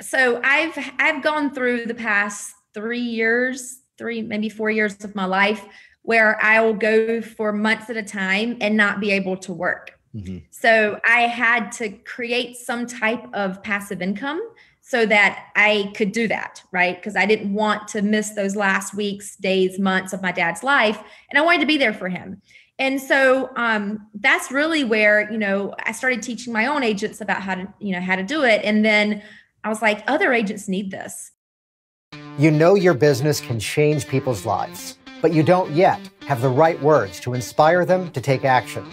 So I've I've gone through the past three years, three maybe four years of my life where I will go for months at a time and not be able to work. Mm-hmm. So I had to create some type of passive income so that I could do that, right? Because I didn't want to miss those last weeks, days, months of my dad's life. And I wanted to be there for him. And so um, that's really where, you know, I started teaching my own agents about how to, you know, how to do it. And then I was like, other agents need this. You know your business can change people's lives, but you don't yet have the right words to inspire them to take action.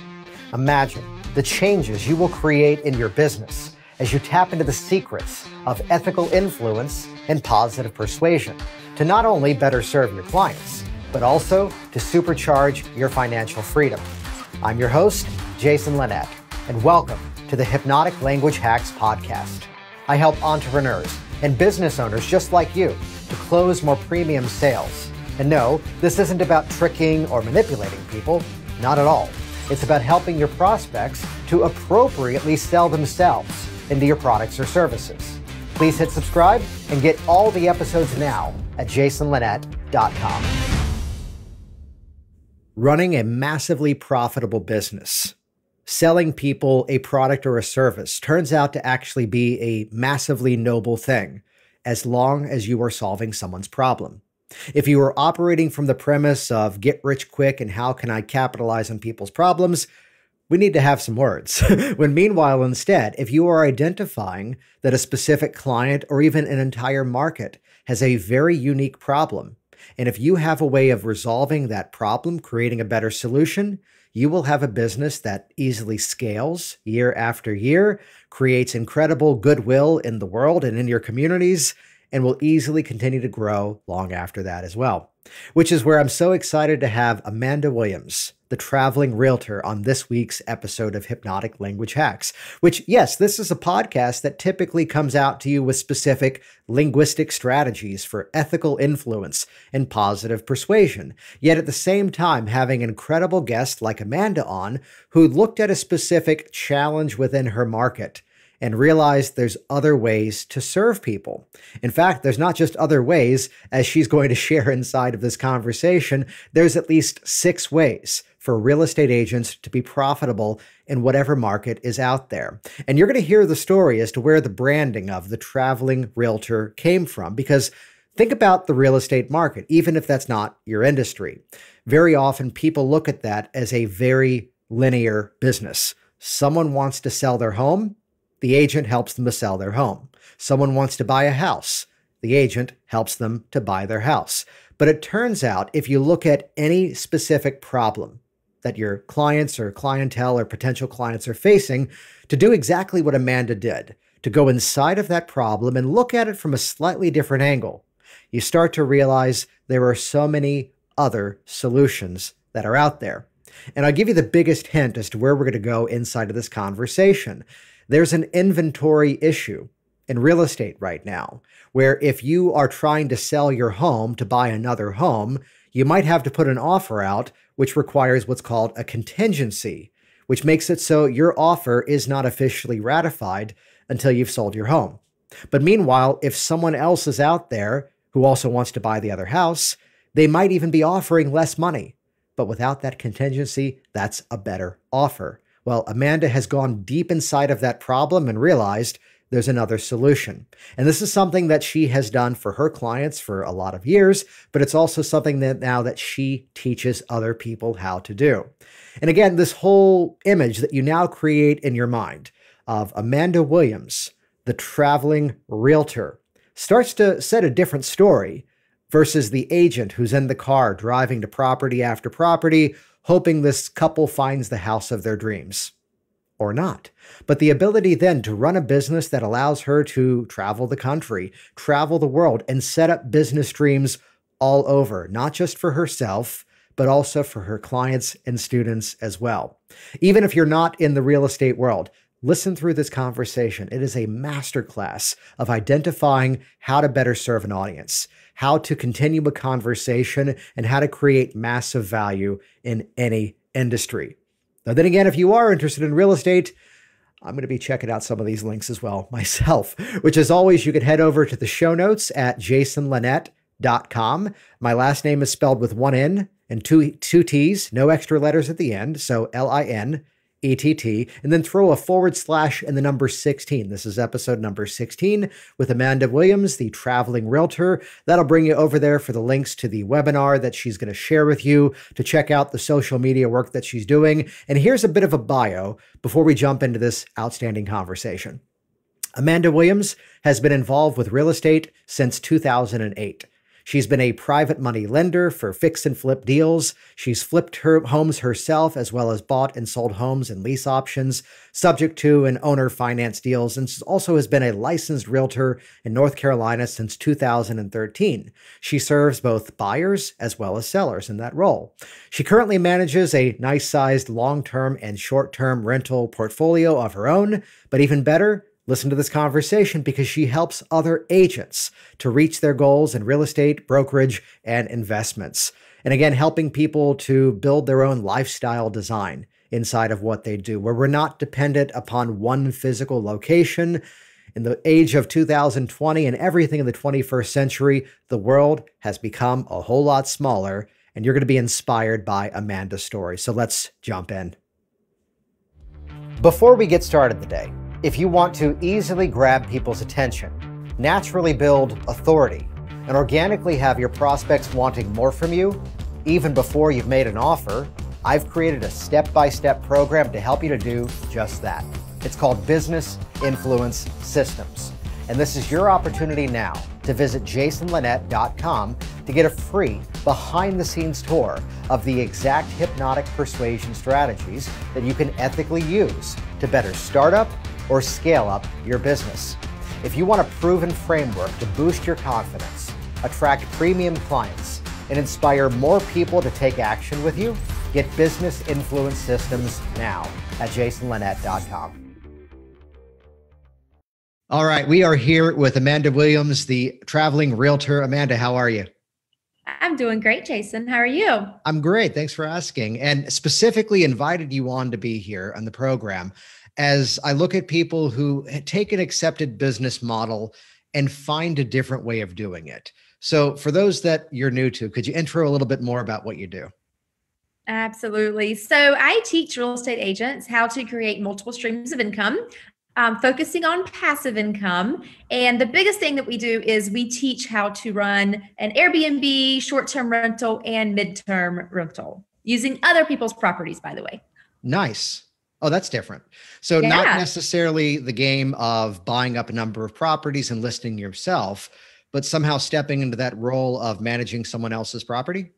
Imagine the changes you will create in your business as you tap into the secrets of ethical influence and positive persuasion to not only better serve your clients, but also to supercharge your financial freedom. I'm your host, Jason Linett, and welcome to the Hypnotic Language Hacks Podcast. I help entrepreneurs and business owners just like you to close more premium sales. And no, this isn't about tricking or manipulating people, not at all. It's about helping your prospects to appropriately sell themselves into your products or services. Please hit subscribe and get all the episodes now at jasonlinett.com. Running a massively profitable business, selling people a product or a service turns out to actually be a massively noble thing as long as you are solving someone's problem. If you are operating from the premise of get rich quick and how can I capitalize on people's problems, we need to have some words. when meanwhile, instead, if you are identifying that a specific client or even an entire market has a very unique problem, and if you have a way of resolving that problem, creating a better solution, you will have a business that easily scales year after year, creates incredible goodwill in the world and in your communities, and will easily continue to grow long after that as well. Which is where I'm so excited to have Amanda Williams, the traveling realtor, on this week's episode of Hypnotic Language Hacks. Which, yes, this is a podcast that typically comes out to you with specific linguistic strategies for ethical influence and positive persuasion. Yet at the same time, having incredible guest like Amanda on who looked at a specific challenge within her market and realized there's other ways to serve people. In fact, there's not just other ways, as she's going to share inside of this conversation, there's at least six ways for real estate agents to be profitable in whatever market is out there. And you're going to hear the story as to where the branding of the traveling realtor came from, because think about the real estate market, even if that's not your industry. Very often people look at that as a very linear business. Someone wants to sell their home, the agent helps them to sell their home. Someone wants to buy a house. The agent helps them to buy their house. But it turns out if you look at any specific problem that your clients or clientele or potential clients are facing, to do exactly what Amanda did, to go inside of that problem and look at it from a slightly different angle, you start to realize there are so many other solutions that are out there. And I'll give you the biggest hint as to where we're going to go inside of this conversation. There's an inventory issue in real estate right now, where if you are trying to sell your home to buy another home, you might have to put an offer out, which requires what's called a contingency, which makes it so your offer is not officially ratified until you've sold your home. But meanwhile, if someone else is out there who also wants to buy the other house, they might even be offering less money. But without that contingency, that's a better offer. Well, Amanda has gone deep inside of that problem and realized there's another solution. And this is something that she has done for her clients for a lot of years, but it's also something that now that she teaches other people how to do. And again, this whole image that you now create in your mind of Amanda Williams, the traveling realtor, starts to set a different story versus the agent who's in the car driving to property after property hoping this couple finds the house of their dreams. Or not. But the ability then to run a business that allows her to travel the country, travel the world, and set up business dreams all over, not just for herself, but also for her clients and students as well. Even if you're not in the real estate world, listen through this conversation. It is a masterclass of identifying how to better serve an audience how to continue a conversation, and how to create massive value in any industry. Now, then again, if you are interested in real estate, I'm going to be checking out some of these links as well myself, which as always, you can head over to the show notes at jasonlinett.com. My last name is spelled with one N and two, two T's, no extra letters at the end. So L I N ETT, and then throw a forward slash and the number 16. This is episode number 16 with Amanda Williams, the traveling realtor. That'll bring you over there for the links to the webinar that she's going to share with you to check out the social media work that she's doing. And here's a bit of a bio before we jump into this outstanding conversation. Amanda Williams has been involved with real estate since 2008. She's been a private money lender for fix and flip deals. She's flipped her homes herself as well as bought and sold homes and lease options subject to and owner finance deals and also has been a licensed realtor in North Carolina since 2013. She serves both buyers as well as sellers in that role. She currently manages a nice sized long-term and short-term rental portfolio of her own, but even better, Listen to this conversation because she helps other agents to reach their goals in real estate, brokerage, and investments. And again, helping people to build their own lifestyle design inside of what they do, where we're not dependent upon one physical location. In the age of 2020 and everything in the 21st century, the world has become a whole lot smaller, and you're going to be inspired by Amanda's story. So let's jump in. Before we get started today, if you want to easily grab people's attention, naturally build authority, and organically have your prospects wanting more from you, even before you've made an offer, I've created a step by step program to help you to do just that. It's called Business Influence Systems. And this is your opportunity now to visit jasonlinett.com to get a free behind the scenes tour of the exact hypnotic persuasion strategies that you can ethically use to better start up or scale up your business. If you want a proven framework to boost your confidence, attract premium clients, and inspire more people to take action with you, get Business Influence Systems now at jasonlinett.com. All right, we are here with Amanda Williams, the traveling realtor. Amanda, how are you? I'm doing great, Jason. How are you? I'm great. Thanks for asking. And specifically invited you on to be here on the program as I look at people who take an accepted business model and find a different way of doing it. So, for those that you're new to, could you intro a little bit more about what you do? Absolutely. So, I teach real estate agents how to create multiple streams of income. Um, focusing on passive income. And the biggest thing that we do is we teach how to run an Airbnb, short term rental, and mid-term rental using other people's properties, by the way. Nice. Oh, that's different. So yeah. not necessarily the game of buying up a number of properties and listing yourself, but somehow stepping into that role of managing someone else's property.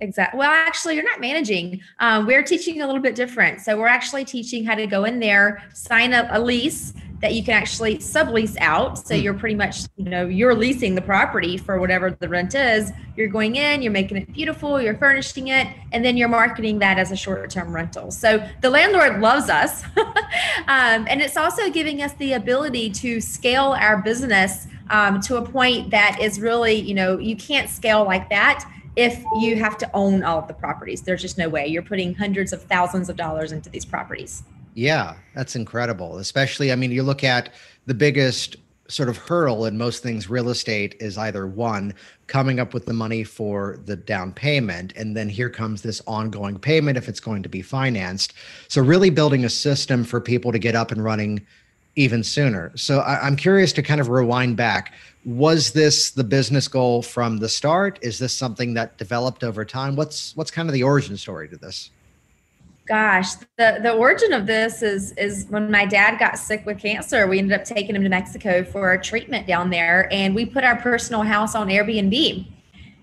Exactly. Well, actually, you're not managing. Um, we're teaching a little bit different. So we're actually teaching how to go in there, sign up a lease that you can actually sublease out. So hmm. you're pretty much, you know, you're leasing the property for whatever the rent is. You're going in, you're making it beautiful, you're furnishing it, and then you're marketing that as a short-term rental. So the landlord loves us, um, and it's also giving us the ability to scale our business um, to a point that is really, you know, you can't scale like that if you have to own all of the properties. There's just no way. You're putting hundreds of thousands of dollars into these properties. Yeah, that's incredible. Especially, I mean, you look at the biggest sort of hurdle in most things real estate is either one coming up with the money for the down payment and then here comes this ongoing payment if it's going to be financed. So really building a system for people to get up and running even sooner. So I, am curious to kind of rewind back. Was this the business goal from the start? Is this something that developed over time? What's what's kind of the origin story to this gosh the the origin of this is is when my dad got sick with cancer we ended up taking him to mexico for a treatment down there and we put our personal house on airbnb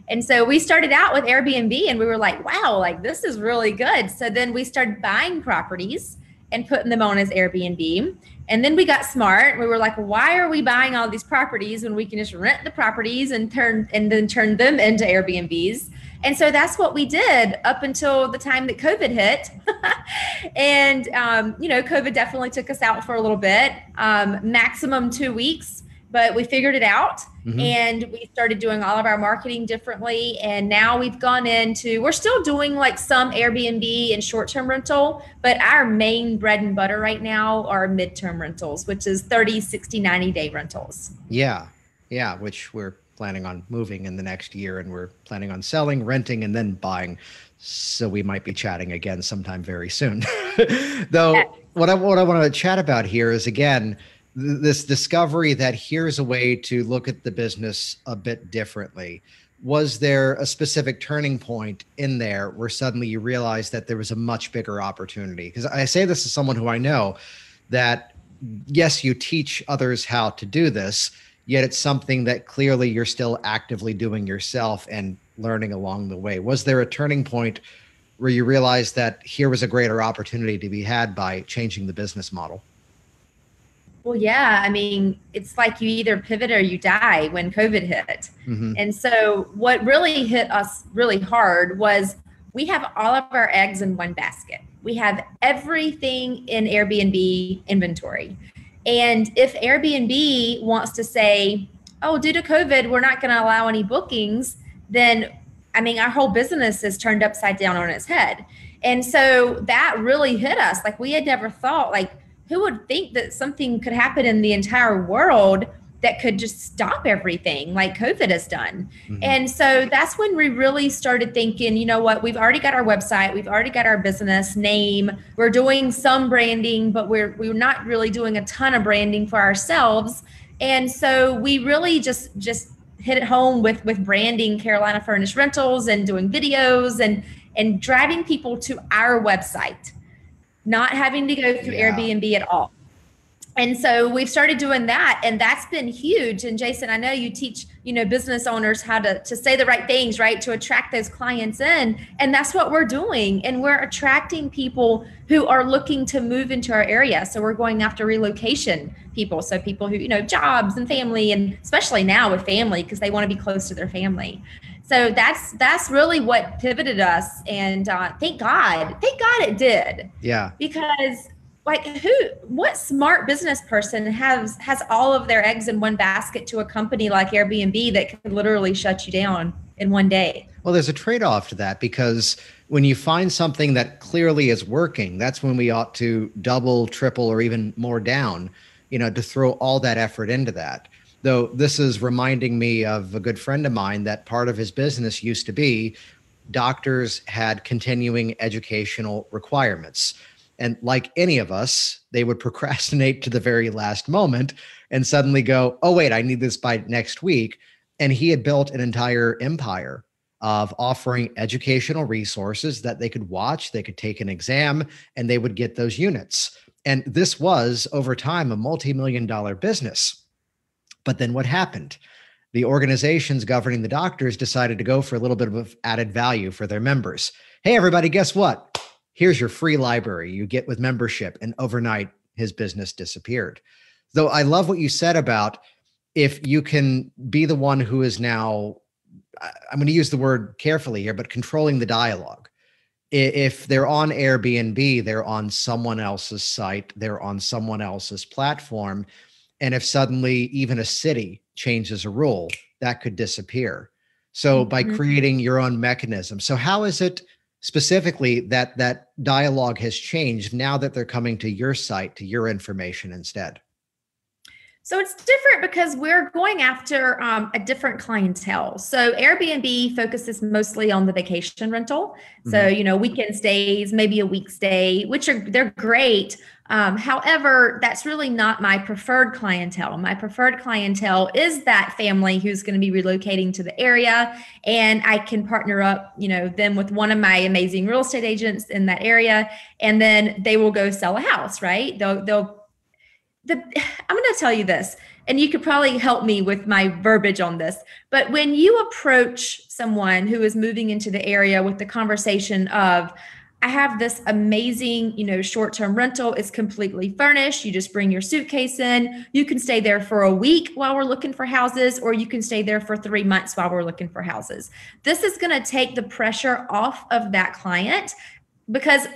and so we started out with airbnb and we were like wow like this is really good so then we started buying properties and putting them on as airbnb and then we got smart. We were like, why are we buying all these properties when we can just rent the properties and turn and then turn them into Airbnbs? And so that's what we did up until the time that COVID hit. and, um, you know, COVID definitely took us out for a little bit, um, maximum two weeks. but we figured it out mm-hmm. and we started doing all of our marketing differently and now we've gone into we're still doing like some airbnb and short-term rental but our main bread and butter right now are midterm rentals which is 30 60 90 day rentals yeah yeah which we're planning on moving in the next year and we're planning on selling renting and then buying. So we might be chatting again sometime very soon. Though what i what i want to chat about here is again this discovery that here's a way to look at the business a bit differently. Was there a specific turning point in there where suddenly you realized that there was a much bigger opportunity? Because i say this as someone who i know that yes you teach others how to do this yet it's something that clearly you're still actively doing yourself and learning along the way was there a turning point where you realized that here was a greater opportunity to be had by changing the business model well, yeah. I mean, it's like you either pivot or you die when COVID hit. Mm-hmm. And so, what really hit us really hard was we have all of our eggs in one basket. We have everything in Airbnb inventory. And if Airbnb wants to say, oh, due to COVID, we're not going to allow any bookings, then I mean, our whole business is turned upside down on its head. And so that really hit us. Like, we had never thought, like, who would think that something could happen in the entire world that could just stop everything like COVID has done. Mm-hmm. And so that's when we really started thinking, you know what, we've already got our website, we've already got our business name, we're doing some branding, but we're we're not really doing a ton of branding for ourselves. And so we really just just hit it home with with branding Carolina Furnished Rentals and doing videos and and driving people to our website not having to go through yeah. Airbnb at all. And so we've started doing that and that's been huge. And Jason, I know you teach, you know, business owners how to to say the right things, right? To attract those clients in. And that's what we're doing. And we're attracting people who are looking to move into our area. So we're going after relocation people. So people who, you know, jobs and family and especially now with family because they want to be close to their family so that's that's really what pivoted us and uh, thank god thank god it did yeah because like who what smart business person has has all of their eggs in one basket to a company like airbnb that can literally shut you down in one day well there's a trade-off to that because when you find something that clearly is working that's when we ought to double triple or even more down you know to throw all that effort into that though this is reminding me of a good friend of mine that part of his business used to be doctors had continuing educational requirements. And like any of us, they would procrastinate to the very last moment and suddenly go, oh, wait, I need this by next week. And he had built an entire empire of offering educational resources that they could watch, they could take an exam, and they would get those units. And this was over time a multi million dollar business. But then what happened? The organizations governing the doctors decided to go for a little bit of added value for their members. Hey, everybody, guess what? Here's your free library you get with membership. And overnight, his business disappeared. Though I love what you said about if you can be the one who is now, I'm going to use the word carefully here, but controlling the dialogue. If they're on Airbnb, they're on someone else's site, they're on someone else's platform and if suddenly even a city changes a rule, that could disappear. So mm-hmm. by creating your own mechanism. So how is it specifically that that dialogue has changed now that they're coming to your site to your information instead? So it's different because we're going after um, a different clientele. So Airbnb focuses mostly on the vacation rental. So mm-hmm. you know weekend stays, maybe a week stay, which are they're great. Um, however, that's really not my preferred clientele. My preferred clientele is that family who's going to be relocating to the area, and I can partner up, you know, them with one of my amazing real estate agents in that area, and then they will go sell a house. Right? They'll they'll the I'm going to tell you this, and you could probably help me with my verbiage on this. But when you approach someone who is moving into the area with the conversation of, I have this amazing, you know, short-term rental. It's completely furnished. You just bring your suitcase in. You can stay there for a week while we're looking for houses, or you can stay there for three months while we're looking for houses. This is going to take the pressure off of that client because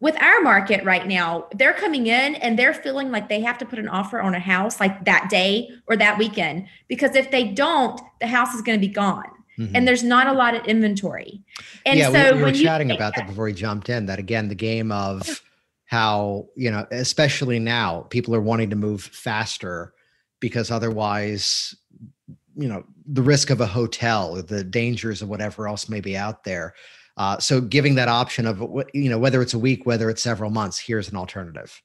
with our market right now, they're coming in and they're feeling like they have to put an offer on a house like that day or that weekend because if they don't, the house is going to be gone. Mm-hmm. And there's not a lot of inventory. And yeah, so we, we were chatting about that, that before we jumped in. That again, the game of how you know, especially now, people are wanting to move faster because otherwise, you know, the risk of a hotel, the dangers of whatever else may be out there. Uh, so giving that option of you know whether it's a week, whether it's several months, here's an alternative.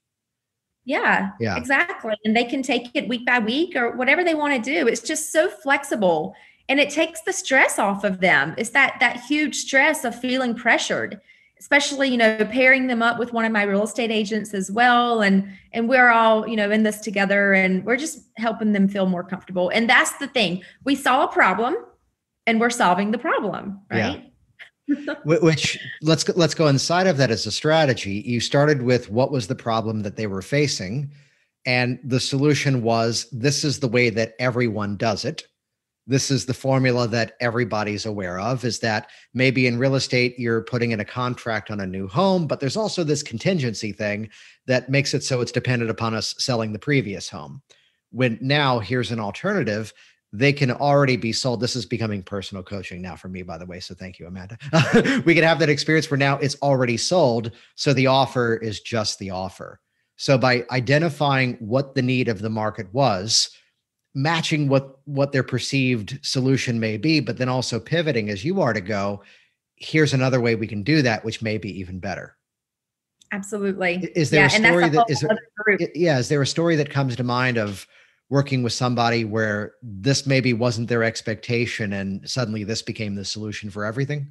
Yeah, yeah, exactly. And they can take it week by week or whatever they want to do. It's just so flexible and it takes the stress off of them. It's that that huge stress of feeling pressured, especially you know pairing them up with one of my real estate agents as well, and and we're all you know in this together, and we're just helping them feel more comfortable. And that's the thing. We saw a problem, and we're solving the problem, right? Yeah which let's let's go inside of that as a strategy. You started with what was the problem that they were facing and the solution was this is the way that everyone does it. This is the formula that everybody's aware of is that maybe in real estate you're putting in a contract on a new home but there's also this contingency thing that makes it so it's dependent upon us selling the previous home. When now here's an alternative they can already be sold. This is becoming personal coaching now for me, by the way. So thank you, Amanda. we can have that experience where now it's already sold. So the offer is just the offer. So by identifying what the need of the market was, matching what what their perceived solution may be, but then also pivoting as you are to go, here's another way we can do that, which may be even better. Absolutely. Is there yeah, a story that is there, yeah, is there a story that comes to mind of working with somebody where this maybe wasn't their expectation and suddenly this became the solution for everything?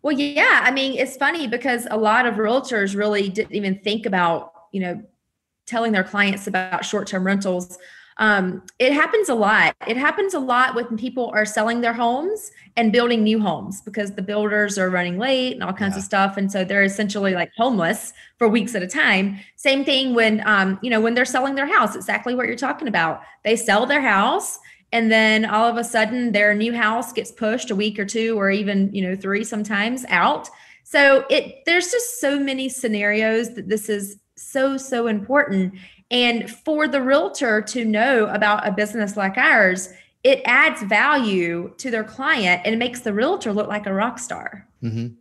Well, yeah. I mean, it's funny because a lot of realtors really didn't even think about, you know, telling their clients about short term rentals um, it happens a lot. It happens a lot when people are selling their homes and building new homes because the builders are running late and all kinds yeah. of stuff, and so they're essentially like homeless for weeks at a time. Same thing when um, you know when they're selling their house. Exactly what you're talking about. They sell their house and then all of a sudden their new house gets pushed a week or two or even you know three sometimes out so it there's just so many scenarios that this is so so important and for the realtor to know about a business like ours, it adds value to their client and it makes the realtor look like a rock star. Mm-hmm.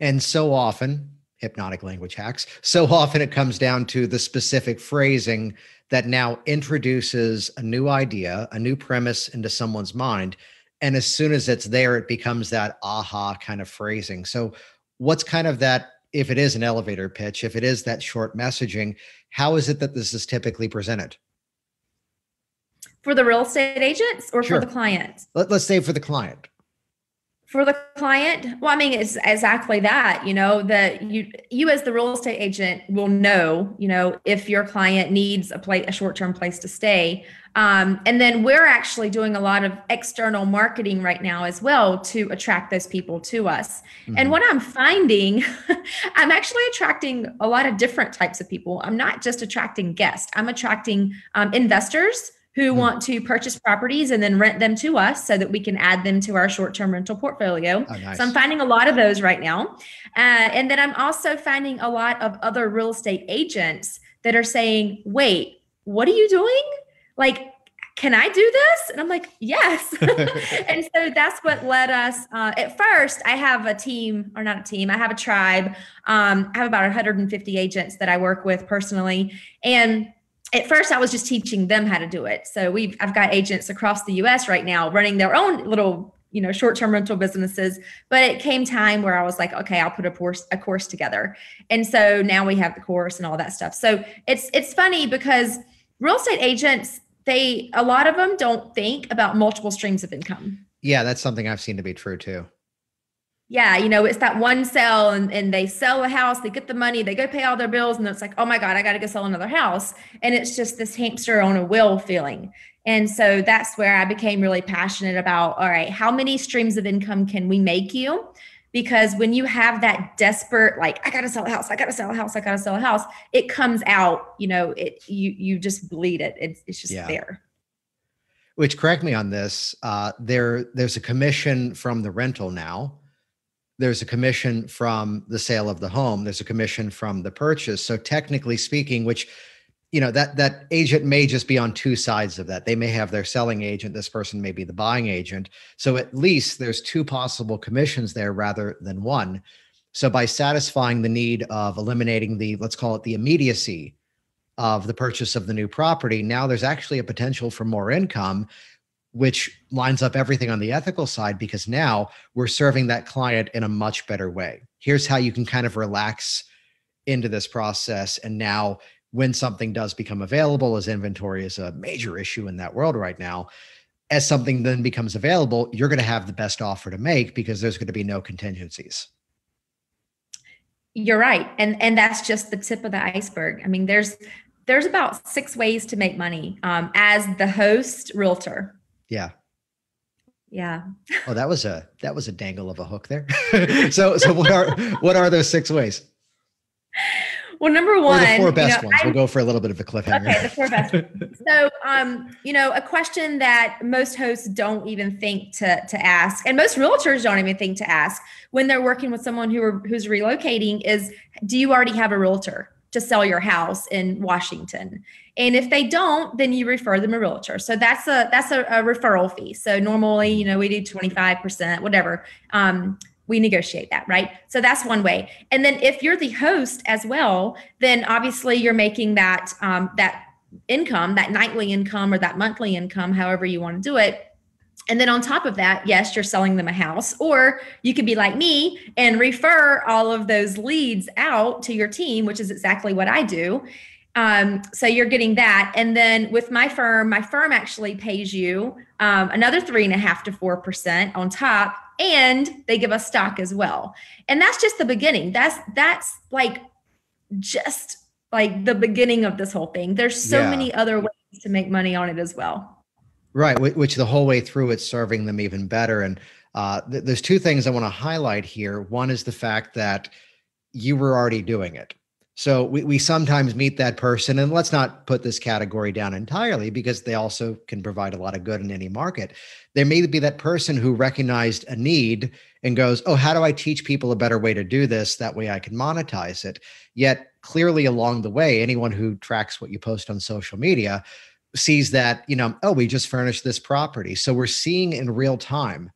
And so often, hypnotic language hacks, so often it comes down to the specific phrasing that now introduces a new idea, a new premise into someone's mind. And as soon as it's there, it becomes that aha kind of phrasing. So, what's kind of that if it is an elevator pitch, if it is that short messaging, how is it that this is typically presented? For the real estate agents or sure. for the client? Let, us say for the client. For the client, well, I mean, it's exactly that. You know that you you as the real estate agent will know, you know, if your client needs a place, a short term place to stay, um, and then we're actually doing a lot of external marketing right now as well to attract those people to us. Mm-hmm. And what I'm finding, I'm actually attracting a lot of different types of people. I'm not just attracting guests, I'm attracting um, investors who mm-hmm. want to purchase properties and then rent them to us so that we can add them to our short term rental portfolio. Oh, nice. So I'm finding a lot of those right now. Uh, and then I'm also finding a lot of other real estate agents that are saying, wait, what are you doing? like can I do this? And I'm like, yes. and so that's what led us. Uh, at first, I have a team, or not a team, I have a tribe. Um, I have about 150 agents that I work with personally. And at first, I was just teaching them how to do it. So we've I've got agents across the U.S. right now running their own little you know short-term rental businesses but it came time where i was like okay i'll put a course a course together and so now we have the course and all that stuff so it's it's funny because real estate agents they a lot of them don't think about multiple streams of income. Yeah, that's something I've seen to be true too. Yeah, you know, it's that one sell and, and they sell a house, they get the money, they go pay all their bills, and it's like, oh my God, I got to go sell another house. And it's just this hamster on a wheel feeling. And so that's where I became really passionate about all right, how many streams of income can we make you? because when you have that desperate like i gotta sell a house i gotta sell a house i gotta sell a house it comes out you know it you you just bleed it it's, it's just yeah. there which correct me on this uh there there's a commission from the rental now there's a commission from the sale of the home. There's a commission from the purchase. So technically speaking which you know that that agent may just be on two sides of that. They may have their selling agent this person may be the buying agent. So at least there's two possible commissions there rather than one. So by satisfying the need of eliminating the let's call it the immediacy of the purchase of the new property now there's actually a potential for more income which lines up everything on the ethical side because now we're serving that client in a much better way here's how you can kind of relax into this process and now when something does become available, as inventory is a major issue in that world right now, as something then becomes available, you're going to have the best offer to make because there's going to be no contingencies. You're right. And and that's just the tip of the iceberg. I mean, there's there's about six ways to make money um, as the host realtor. Yeah. Yeah. oh, that was a that was a dangle of a hook there. so so what are what are those six ways? well, number one, or the four best you know, ones. I'm, we'll go for a little bit of a cliffhanger. Okay, the four best. so, um, you know, a question that most hosts don't even think to to ask, and most realtors don't even think to ask when they're working with someone who are, who's relocating is, do you already have a realtor to sell your house in Washington? And if they don't, then you refer them a realtor. So that's a that's a, a referral fee. So normally, you know, we do twenty five percent, whatever. Um, we negotiate that, right? So that's one way. And then if you're the host as well, then obviously you're making that um, that income, that nightly income or that monthly income, however you want to do it. And then on top of that, yes, you're selling them a house, or you could be like me and refer all of those leads out to your team, which is exactly what I do. Um, so you're getting that. And then with my firm, my firm actually pays you um, another three and a half to four percent on top and they give us stock as well and that's just the beginning that's that's like just like the beginning of this whole thing there's so yeah. many other ways to make money on it as well right which the whole way through it's serving them even better and uh, th- there's two things i want to highlight here one is the fact that you were already doing it so we, we sometimes meet that person, and let's not put this category down entirely because they also can provide a lot of good in any market. There may be that person who recognized a need and goes, Oh, how do I teach people a better way to do this? That way I can monetize it. Yet clearly along the way, anyone who tracks what you post on social media sees that, you know, oh, we just furnished this property. So we're seeing in real time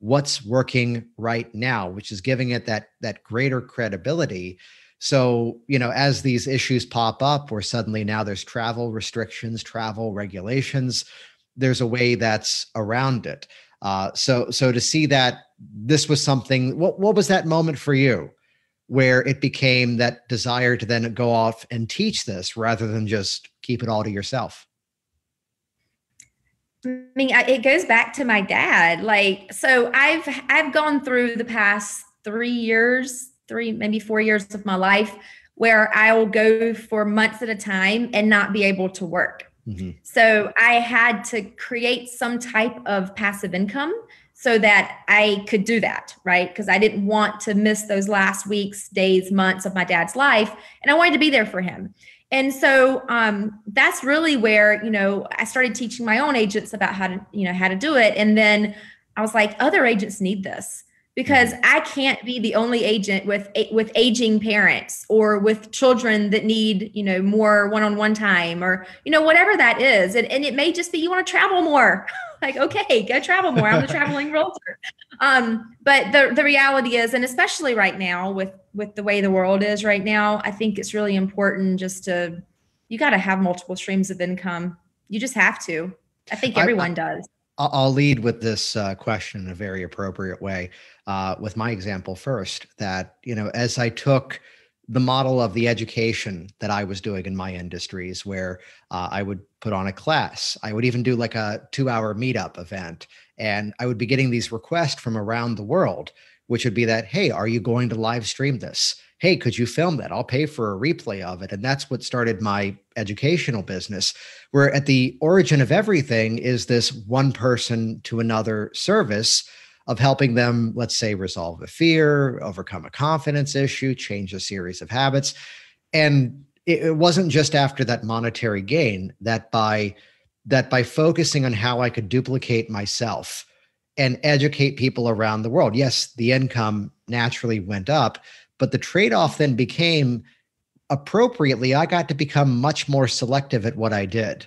what's working right now, which is giving it that that greater credibility so, you know, as these issues pop up, where suddenly now there's travel restrictions, travel regulations, there's a way that's around it. Uh, so, so to see that this was something, what what was that moment for you, where it became that desire to then go off and teach this rather than just keep it all to yourself? I mean, it goes back to my dad. Like, so I've I've gone through the past three years three, maybe four years of my life where I will go for months at a time and not be able to work. Mm-hmm. So I had to create some type of passive income so that I could do that, right? Because I didn't want to miss those last weeks, days, months of my dad's life. And I wanted to be there for him. And so um, that's really where, you know, I started teaching my own agents about how to, you know, how to do it. And then I was like, other agents need this because mm-hmm. I can't be the only agent with with aging parents or with children that need you know more one-on-one time or you know whatever that is. And, and it may just be you want to travel more. Like okay go travel more. I'm the traveling realtor. Um, but the the reality is and especially right now with with the way the world is right now i think it's really important just to you got to have multiple streams of income. You just have to. I think everyone I, I, does I'll lead with this uh, question in a very appropriate way uh, with my example first. That, you know, as I took the model of the education that I was doing in my industries, where uh, I would put on a class, I would even do like a two hour meetup event, and I would be getting these requests from around the world, which would be that, hey, are you going to live stream this? Hey, could you film that? I'll pay for a replay of it. And that's what started my educational business, where at the origin of everything is this one person to another service of helping them, let's say, resolve a fear, overcome a confidence issue, change a series of habits. And it, wasn't just after that monetary gain that by that by focusing on how I could duplicate myself and educate people around the world. Yes, the income naturally went up, but the trade off then became appropriately, I got to become much more selective at what I did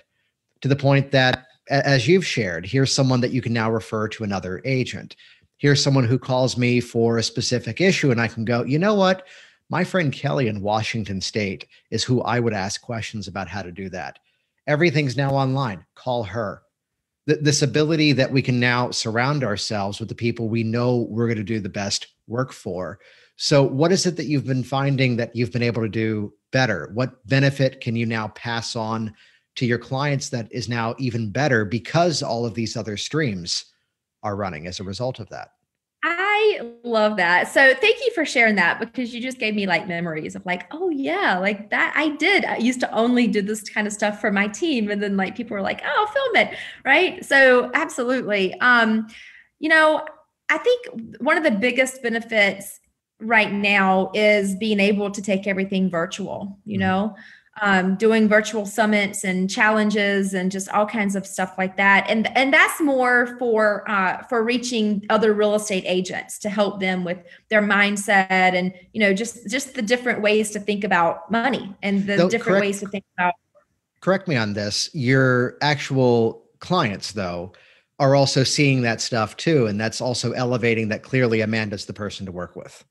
to the point that, as you've shared, here's someone that you can now refer to another agent. Here's someone who calls me for a specific issue, and I can go, you know what? My friend Kelly in Washington State is who I would ask questions about how to do that. Everything's now online. Call her. Th- this ability that we can now surround ourselves with the people we know we're going to do the best work for so, what is it that you've been finding that you've been able to do better? What benefit can you now pass on to your clients that is now even better because all of these other streams are running as a result of that? I love that. So thank you for sharing that because you just gave me like memories of like, oh yeah, like that I did. I used to only do this kind of stuff for my team. And then like people were like, oh, film it. Right. So absolutely. Um, you know, I think one of the biggest benefits right now is being able to take everything virtual, you mm-hmm. know, um, doing virtual summits and challenges and just all kinds of stuff like that. And and that's more for uh, for reaching other real estate agents to help them with their mindset and you know just just the different ways to think about money and the different correct, ways to think about. Correct me on this. Your actual clients, though, are also seeing that stuff too, and that's also elevating that clearly Amanda's the person to work with.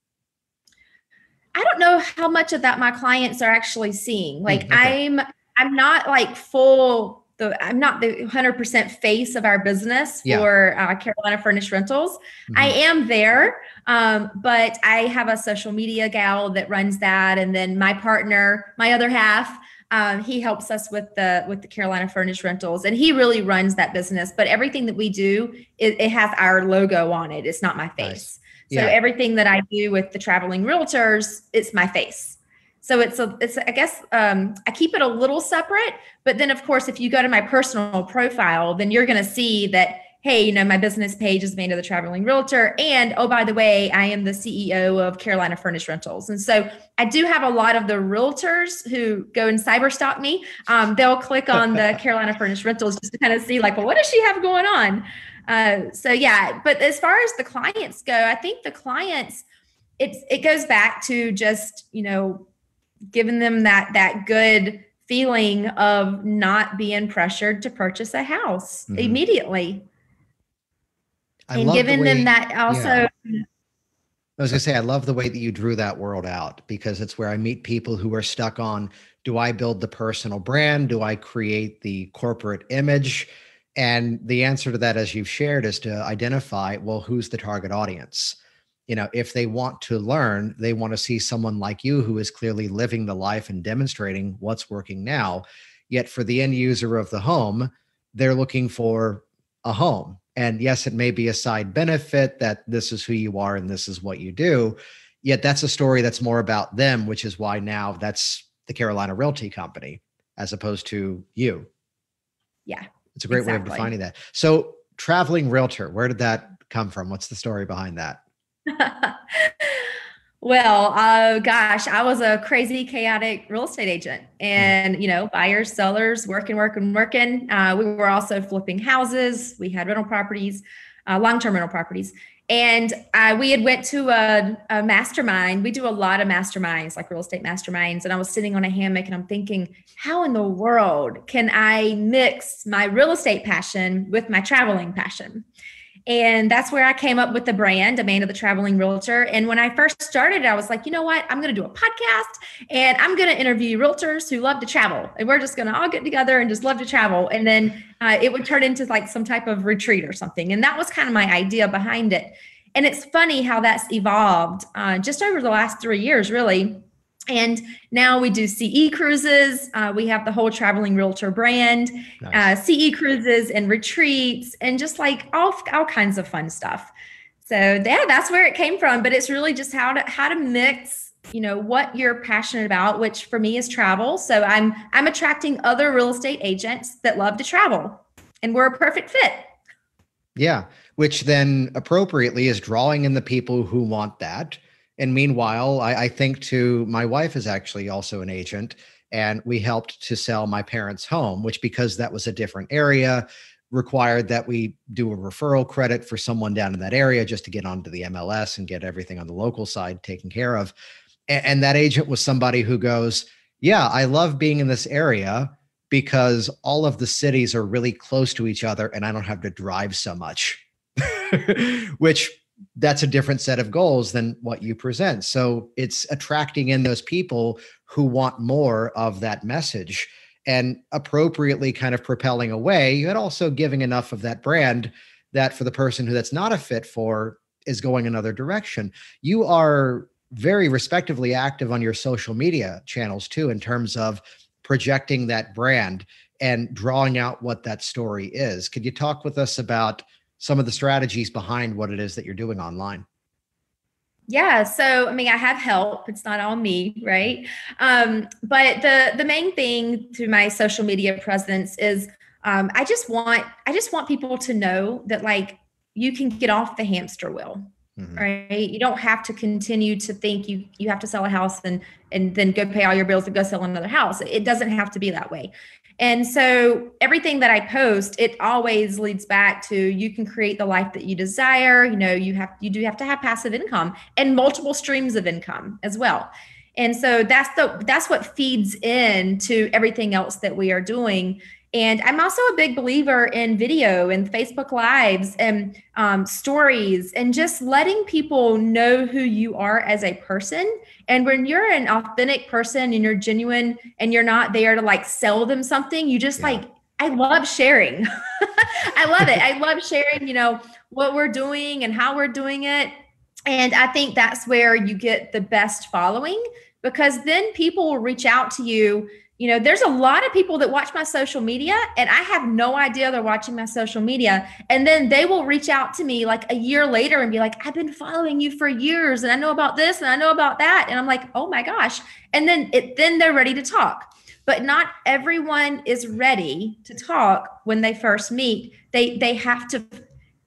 I don't know how much of that my clients are actually seeing. Hmm, like okay. I'm I'm not like full the I'm not the 100% face of our business yeah. for uh, Carolina Furnished Rentals. Mm-hmm. I am there, um, but I have a social media gal that runs that, and then my partner, my other half, um, he helps us with the with the Carolina Furnished Rentals, and he really runs that business. But everything that we do, it, it has our logo on it. It's not my face. Nice. So yeah. everything that I do with the traveling realtors, it's my face. So it's a, it's I guess um, I keep it a little separate, but then of course if you go to my personal profile, then you're going to see that hey, you know my business page is made of the traveling realtor, and oh by the way, I am the CEO of Carolina Furnished Rentals, and so I do have a lot of the realtors who go and cyber stalk me. Um, they'll click on the Carolina Furnished Rentals just to kind of see like, well, what does she have going on? Uh, so yeah, but as far as the clients go, I think the clients, it's it goes back to just you know giving them that that good feeling of not being pressured to purchase a house mm-hmm. immediately, I and giving the way, them that also. Yeah. I was gonna say I love the way that you drew that world out because it's where I meet people who are stuck on do I build the personal brand? Do I create the corporate image? And the answer to that, as you've shared, is to identify well, who's the target audience? You know, if they want to learn, they want to see someone like you who is clearly living the life and demonstrating what's working now. Yet for the end user of the home, they're looking for a home. And yes, it may be a side benefit that this is who you are and this is what you do. Yet that's a story that's more about them, which is why now that's the Carolina Realty Company as opposed to you. Yeah, it's a great exactly. way of defining that. So, traveling realtor, where did that come from? What's the story behind that? well, uh, gosh, I was a crazy, chaotic real estate agent, hmm. and you know, buyers, sellers, working, working, working. Uh, we were also flipping houses. We had rental properties, uh, long-term rental properties, and uh, we had went to a, a, mastermind. We do a lot of masterminds like real estate masterminds. And i was sitting on a hammock and i'm thinking how in the world can i mix my real estate passion with my traveling passion and that's where I came up with the brand, Amanda the Traveling Realtor. And when I first started, I was like, you know what? I'm going to do a podcast and I'm going to interview realtors who love to travel. And we're just going to all get together and just love to travel. And then uh, it would turn into like some type of retreat or something. And that was kind of my idea behind it. And it's funny how that's evolved uh, just over the last three years, really and now we do CE cruises. Uh, we have the whole traveling realtor brand, nice. uh, CE cruises and retreats, and just like all all kinds of fun stuff. So yeah, that's where it came from. But it's really just how to how to mix, you know, what you're passionate about, which for me is travel. So I'm I'm attracting other real estate agents that love to travel, and we're a perfect fit. Yeah, which then appropriately is drawing in the people who want that and meanwhile, I, I think to my wife is actually also an agent, and we helped to sell my parents' home, which because that was a different area, required that we do a referral credit for someone down in that area just to get onto the MLS and get everything on the local side taken care of. And, and that agent was somebody who goes, Yeah, I love being in this area because all of the cities are really close to each other and I don't have to drive so much, which that's a different set of goals than what you present. So it's attracting in those people who want more of that message and appropriately kind of propelling away and also giving enough of that brand that for the person who that's not a fit for is going another direction. You are very respectively active on your social media channels too in terms of projecting that brand and drawing out what that story is. Could you talk with us about some of the strategies behind what it is that you're doing online? Yeah, so I mean, I have help. It's not all me, right? Um, but the the main thing through my social media presence is um, I just want I just want people to know that like you can get off the hamster wheel mm-hmm. right? You don't have to continue to think you you have to sell a house and and then go pay all your bills and go sell another house. It doesn't have to be that way. And so everything that i post it always leads back to you can create the life that you desire. You know you have you do have to have passive income and multiple streams of income as well. And so that's the that's what feeds into everything else that we are doing and I'm also a big believer in video and Facebook Lives and um, stories and just letting people know who you are as a person. And when you're an authentic person and you're genuine and you're not there to like sell them something, you just yeah. like, I love sharing. I love it. I love sharing, you know, what we're doing and how we're doing it. And I think that's where you get the best following because then people will reach out to you you know, there's a lot of people that watch my social media and I have no idea they're watching my social media. And then they will reach out to me like a year later and be like, I've been following you for years and I know about this and I know about that. And I'm like, oh my gosh. And then it then they're ready to talk. But not everyone is ready to talk when they first meet. They they have to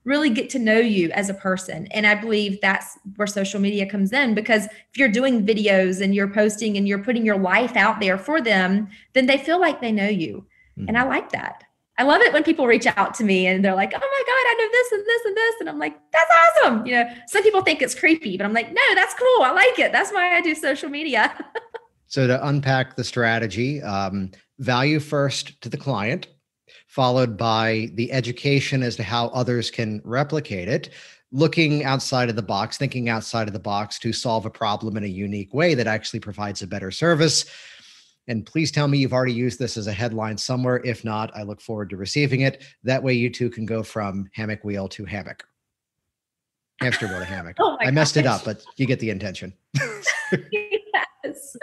really get to know you as a person. And I believe that's where social media comes in because if you're doing videos and you're posting and you're putting your life out there for them, then they feel like they know you. Mm-hmm. And I like that. I love it when people reach out to me and they're like, oh my God, I know this and this and this. And I'm like, that's awesome. You know, some people think it's creepy, but I'm like, no, that's cool. I like it. That's why I do social media. so to unpack the strategy, um, value first to the client followed by the education as to how others can replicate it looking outside of the box thinking outside of the box to solve a problem in a unique way that actually provides a better service. And please tell me you've already used this as a headline somewhere. If not i look forward to receiving it. That way you too can go from hammock wheel to hammock. Hamster wheel to hammock. Oh i messed gosh. it up but you get the intention. Yes.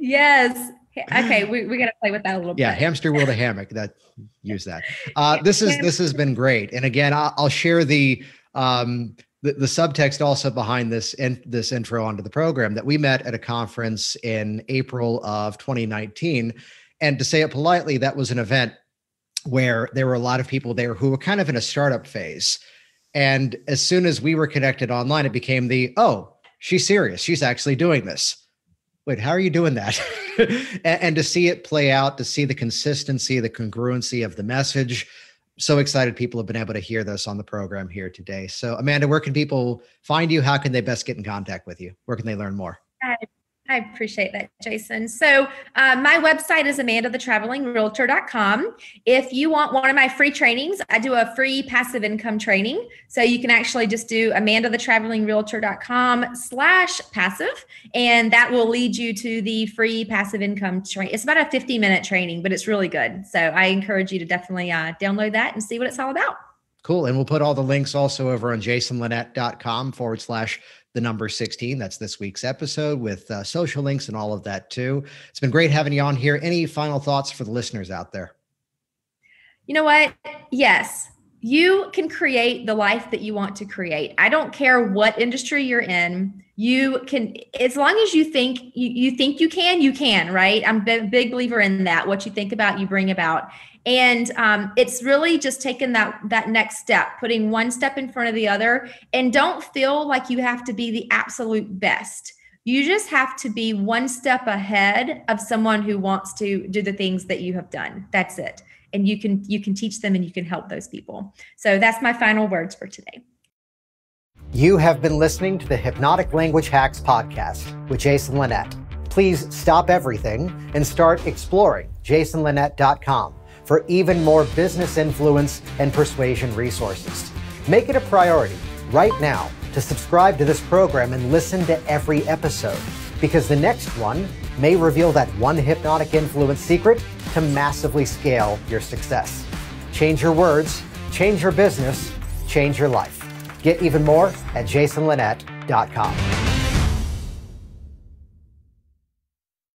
Yes okay, we, we got to play with that a little yeah, bit. Yeah, hamster wheel to hammock. That use that. Uh, this is this has been great. And again, I'll, I'll share the um, the, the subtext also behind this in, this intro onto the program that we met at a conference in April of 2019. And to say it politely, that was an event where there were a lot of people there who were kind of in a startup phase. And as soon as we were connected online, it became the oh, she's serious. She's actually doing this wait, how are you doing that? and, and, to see it play out, to see the consistency, the congruency of the message. So excited people have been able to hear this on the program here today. So, Amanda, where can people find you? How can they best get in contact with you? Where can they learn more? I appreciate that, Jason. So, uh, my website is amandathetravelingrealtor.com. If you want one of my free trainings, I do a free passive income training. So, you can actually just do amandathetravelingrealtor.com slash passive, and that will lead you to the free passive income training. It's about a 50 minute training, but it's really good. So, I encourage you to definitely uh, download that and see what it's all about. Cool. And we'll put all the links also over on jasonlinett.com forward slash the number 16. That's this week's episode with uh, social links and all of that too. It's been great having you on here. Any final thoughts for the listeners out there? You know what? Yes, you can create the life that you want to create. I don't care what industry you're in. You can, as long as you think you, you think you can, you can, right? I'm a big believer in that. What you think about, you bring about and um, it's really just taking that that next step putting one step in front of the other and don't feel like you have to be the absolute best you just have to be one step ahead of someone who wants to do the things that you have done that's it and you can you can teach them and you can help those people. So that's my final words for today. You have been listening to the hypnotic language hacks podcast with jason linett please stop everything and start exploring jasonlinett.com for even more business influence and persuasion resources. Make it a priority right now to subscribe to this program and listen to every episode because the next one may reveal that one hypnotic influence secret to massively scale your success. Change your words, change your business, change your life. Get even more at jasonlinett.com.